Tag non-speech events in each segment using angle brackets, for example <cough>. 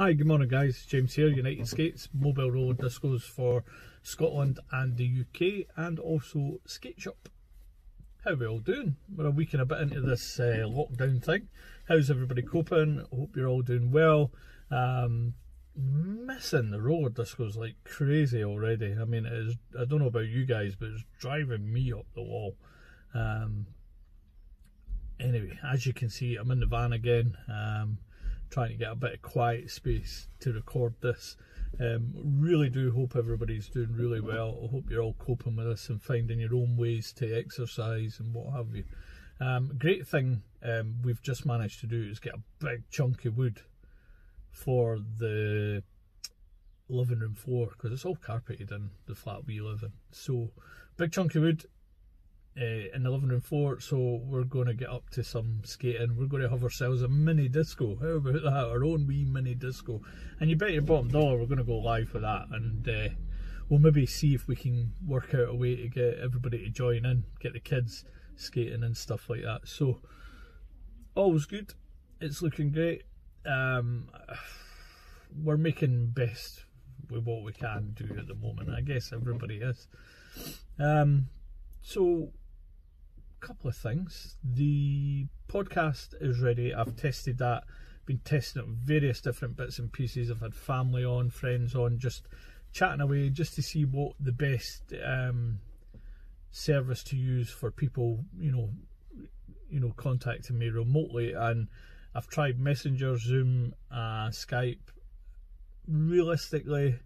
Hi, good morning guys. James here, United Skates, mobile roller discos for Scotland and the UK and also Skate Shop. How are we all doing? We're a week and a bit into this uh, lockdown thing. How's everybody coping? Hope you're all doing well. Um, missing the roller discos like crazy already. I mean, it is, I don't know about you guys, but it's driving me up the wall. Um, anyway, as you can see, I'm in the van again. Um, trying to get a bit of quiet space to record this. Um, really do hope everybody's doing really well. I hope you're all coping with this and finding your own ways to exercise and what have you. Um, great thing um, we've just managed to do is get a big chunk of wood for the living room floor because it's all carpeted in the flat we live in. So, big chunk of wood uh, in the living room floor, so we're going to get up to some skating. We're going to have ourselves a mini disco. How about that? Our own wee mini disco. And you bet your bottom dollar we're going to go live with that, and uh, we'll maybe see if we can work out a way to get everybody to join in, get the kids skating and stuff like that. So, all's good. It's looking great. Um, we're making best with what we can do at the moment. I guess everybody is. Um, so couple of things. The podcast is ready. I've tested that. Been testing it various different bits and pieces. I've had family on, friends on, just chatting away, just to see what the best um, service to use for people, you know, you know, contacting me remotely. And I've tried Messenger, Zoom, uh, Skype. Realistically,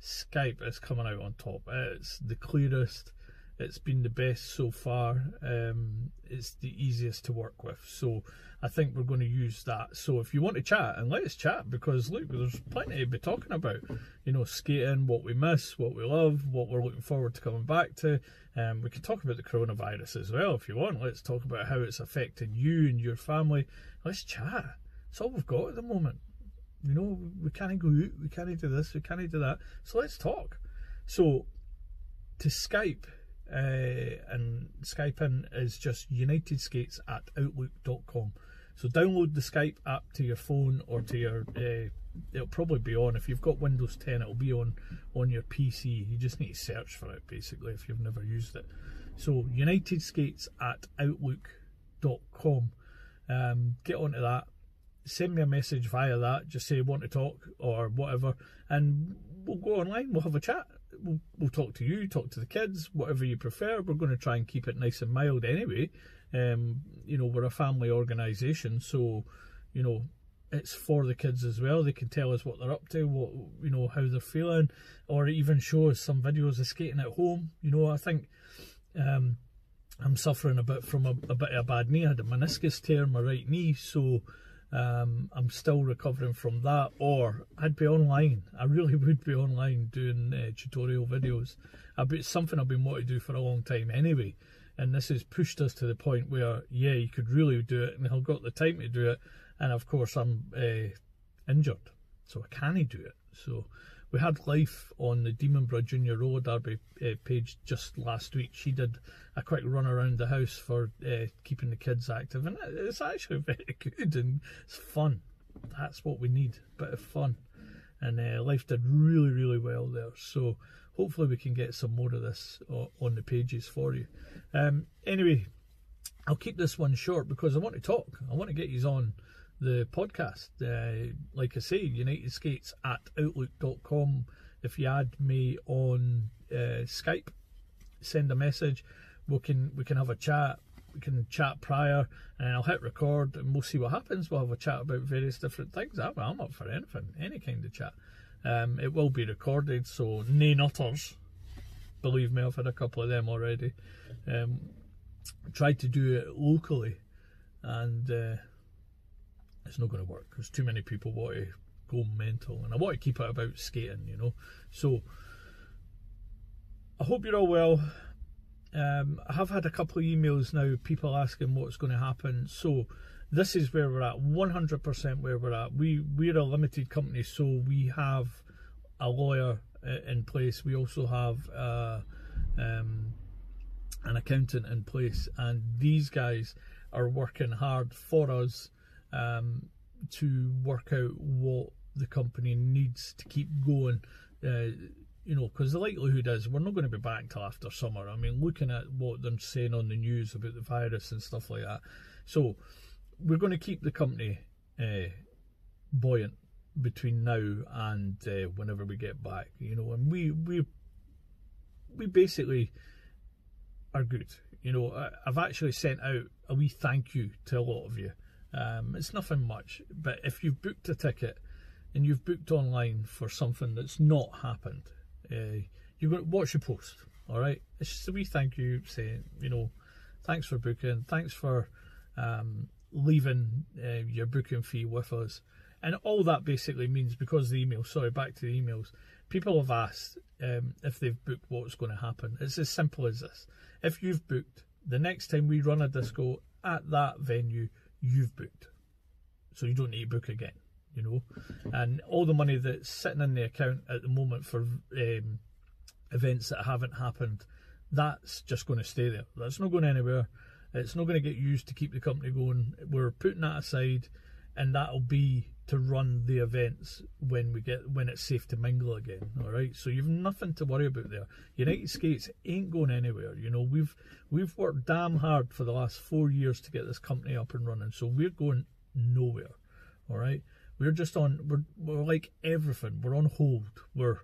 Skype is coming out on top. It's the clearest it's been the best so far. Um, it's the easiest to work with. So I think we're going to use that. So if you want to chat, and let's chat because look, there's plenty to be talking about. You know, skating, what we miss, what we love, what we're looking forward to coming back to. Um, we can talk about the coronavirus as well if you want. Let's talk about how it's affecting you and your family. Let's chat. It's all we've got at the moment. You know, we can't go out, we can't do this, we can't do that. So let's talk. So to Skype uh, and Skype in is just United Skates at outlook.com. So download the Skype app to your phone or to your. Uh, it'll probably be on if you've got Windows 10. It'll be on on your PC. You just need to search for it basically if you've never used it. So United Skates at outlook.com. Um, get onto that. Send me a message via that. Just say want to talk or whatever, and we'll go online. We'll have a chat we'll, we'll talk to you, talk to the kids, whatever you prefer. We're going to try and keep it nice and mild anyway. Um, you know, we're a family organisation, so you know it's for the kids as well. They can tell us what they're up to, what you know, how they're feeling, or even show us some videos of skating at home. You know, I think um, I'm suffering a bit from a, a bit of a bad knee. I had a meniscus tear in my right knee, so um, I'm still recovering from that, or I'd be online. I really <laughs> would be online doing uh, tutorial videos. About something I've been wanting to do for a long time anyway, and this has pushed us to the point where yeah, you could really do it, and I've got the time to do it, and of course I'm uh, injured, so I can't do it. So we had Life on the Demonborough Junior Roller Derby uh, page just last week. She did a quick run around the house for uh, keeping the kids active, and it's actually <laughs> very good and it's fun. That's what we need, a bit of fun. And uh, Life did really, really well there. So hopefully we can get some more of this on the pages for you. Um, anyway, I'll keep this one short because I want to talk. I want to get you on the podcast. Uh, like I say, United Skates at outlook.com. If you add me on uh, Skype, send a message. We can we can have a chat. We can chat prior, and I'll hit record, and we'll see what happens. We'll have a chat about various different things. I'm, I'm up for anything, any kind of chat. Um, it will be recorded, so nay nutters. Believe me, I've had a couple of them already. Um, tried to do it locally, and. Uh, it's not going to work because too many people want to go mental and I want to keep it about skating, you know. So I hope you're all well. Um, I have had a couple of emails now, people asking what's going to happen. So this is where we're at, 100% where we're at. We we're a limited company, so we have a lawyer in place. We also have uh, um, an accountant in place, and these guys are working hard for us um, to work out what the company needs to keep going. Uh, you know, because the likelihood is we're not going to be back till after summer. I mean, looking at what they're saying on the news about the virus and stuff like that. So we're going to keep the company uh, buoyant between now and uh, whenever we get back. You know, and we we we basically are good. You know, I, I've actually sent out a wee thank you to a lot of you. Um, it's nothing much, but if you've booked a ticket and you've booked online for something that's not happened, uh, you're going to watch your post. All right, it's just a wee thank you saying, you know, thanks for booking, thanks for um, leaving uh, your booking fee with us, and all that basically means because the email. Sorry, back to the emails. People have asked um, if they've booked what's going to happen. It's as simple as this. If you've booked, the next time we run a disco at that venue, you've booked. So you don't need to book again, you know. And all the money that's sitting in the account at the moment for um, events that haven't happened, that's just going to stay there. That's not going anywhere. It's not going to get used to keep the company going. We're putting that aside, and that'll be to run the events when we get when it's safe to mingle again. All right, so you've nothing to worry about there. United Skates ain't going anywhere. You know we've we've worked damn hard for the last four years to get this company up and running, so we're going nowhere. All right, we're just on we're we're like everything. We're on hold. We're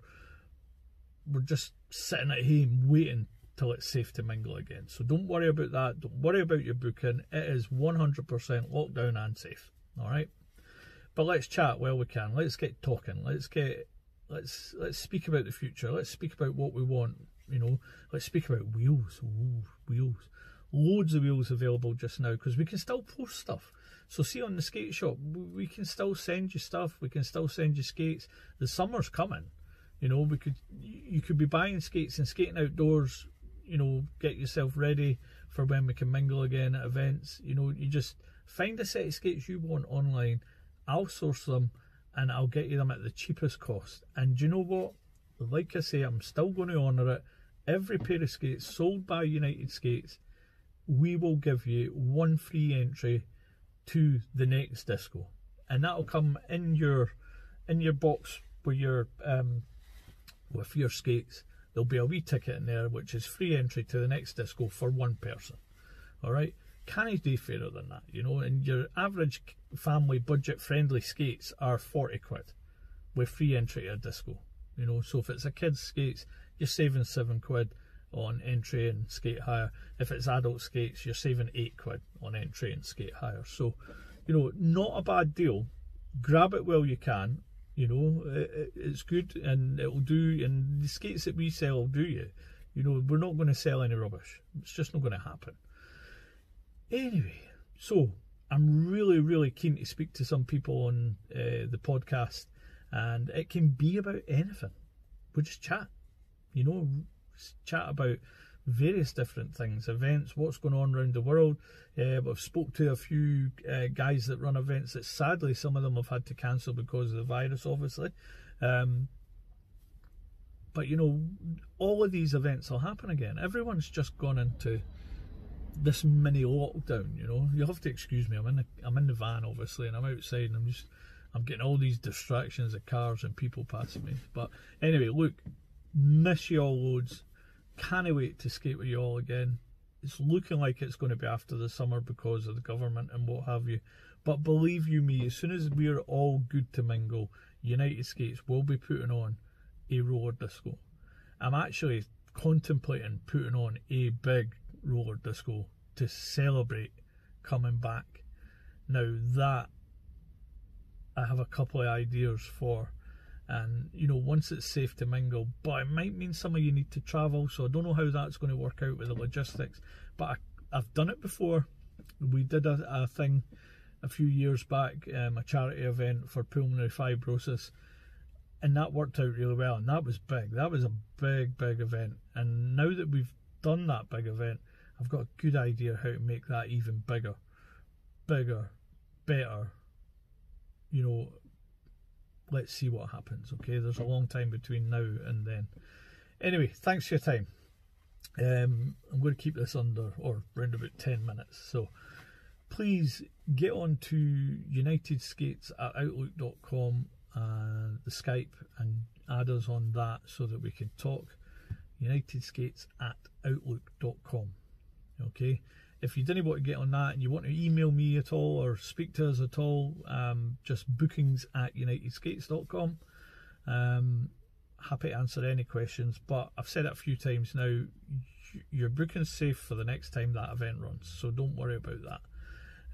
we're just sitting at home waiting till it's safe to mingle again. So don't worry about that. Don't worry about your booking. It is 100% lockdown and safe. All right. But let's chat while we can. Let's get talking. Let's get let's let's speak about the future. Let's speak about what we want. You know, let's speak about wheels. Ooh, wheels. Loads of wheels available just now because we can still post stuff. So see on the skate shop, we can still send you stuff. We can still send you skates. The summer's coming. You know, we could you could be buying skates and skating outdoors. You know, get yourself ready for when we can mingle again at events. You know, you just find a set of skates you want online I'll source them and I'll get you them at the cheapest cost. And do you know what? Like I say, I'm still going to honour it. Every pair of skates sold by United Skates, we will give you one free entry to the next disco, and that'll come in your in your box with your um, with your skates. There'll be a wee ticket in there, which is free entry to the next disco for one person. All right can he do fairer than that? You know, and your average family budget friendly skates are 40 quid with free entry to a disco. You know, so if it's a kid's skates, you're saving seven quid on entry and skate hire. If it's adult skates, you're saving eight quid on entry and skate hire. So, you know, not a bad deal. Grab it while you can. You know, it, it's good and it'll do. And the skates that we sell will do you. You know, we're not going to sell any rubbish. It's just not going to happen. Anyway, so I'm really, really keen to speak to some people on uh, the podcast, and it can be about anything. We just chat, you know, chat about various different things, events, what's going on around the world. Uh, I've spoke to a few uh, guys that run events that sadly some of them have had to cancel because of the virus, obviously. Um, but you know, all of these events will happen again. Everyone's just gone into this mini lockdown, you know. You'll have to excuse me. I'm in the I'm in the van obviously and I'm outside and I'm just I'm getting all these distractions of cars and people passing me. But anyway, look, miss you all loads. Can't wait to skate with you all again. It's looking like it's going to be after the summer because of the government and what have you. But believe you me, as soon as we're all good to mingle, United Skates will be putting on a roller disco. I'm actually contemplating putting on a big roller disco to celebrate coming back. Now that I have a couple of ideas for, and you know, once it's safe to mingle, but it might mean some of you need to travel, so I don't know how that's going to work out with the logistics. But I, have done it before. We did a, a thing a few years back, um, a charity event for pulmonary fibrosis, and that worked out really well. And that was big. That was a big, big event. And now that we've done that big event, I've got a good idea how to make that even bigger, bigger, better. You know, let's see what happens. Okay, there's a long time between now and then. Anyway, thanks for your time. Um, I'm going to keep this under or around about 10 minutes. So please get on to United Skates at Outlook.com uh, the Skype and add us on that so that we can talk. United Skates at outlook.com. Okay, if you didn't want to get on that and you want to email me at all or speak to us at all, um, just bookings at unitedskates.com. Um, happy to answer any questions, but I've said it a few times now. Your booking's safe for the next time that event runs, so don't worry about that.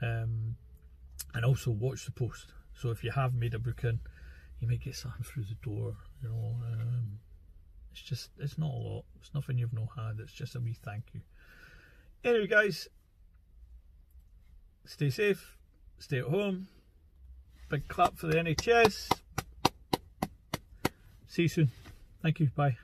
Um, and also watch the post. So if you have made a booking, you might get something through the door. You know, um, it's just it's not a lot. It's nothing you've no had. It's just a wee thank you. Anyway, guys, stay safe, stay at home. Big clap for the NHS. See you soon. Thank you. Bye.